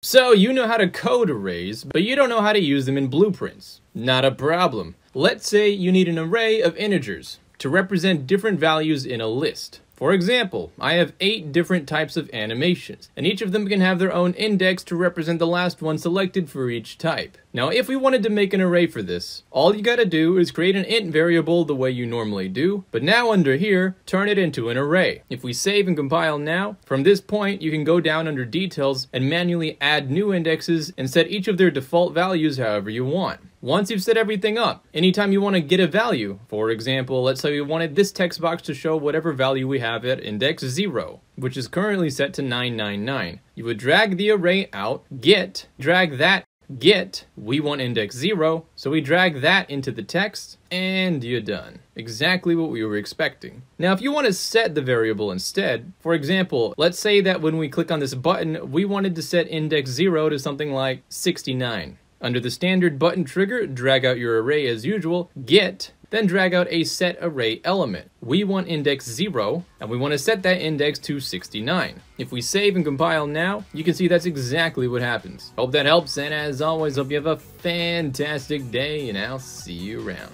So you know how to code arrays, but you don't know how to use them in blueprints. Not a problem. Let's say you need an array of integers to represent different values in a list. For example, I have eight different types of animations, and each of them can have their own index to represent the last one selected for each type. Now, if we wanted to make an array for this, all you gotta do is create an int variable the way you normally do, but now under here, turn it into an array. If we save and compile now, from this point, you can go down under details and manually add new indexes and set each of their default values however you want. Once you've set everything up, anytime you want to get a value, for example, let's say we wanted this text box to show whatever value we have at index 0, which is currently set to 999. You would drag the array out, get, drag that, get, we want index 0, so we drag that into the text, and you're done. Exactly what we were expecting. Now, if you want to set the variable instead, for example, let's say that when we click on this button, we wanted to set index 0 to something like 69. Under the standard button trigger, drag out your array as usual, get, then drag out a set array element. We want index 0, and we want to set that index to 69. If we save and compile now, you can see that's exactly what happens. Hope that helps, and as always, hope you have a fantastic day, and I'll see you around.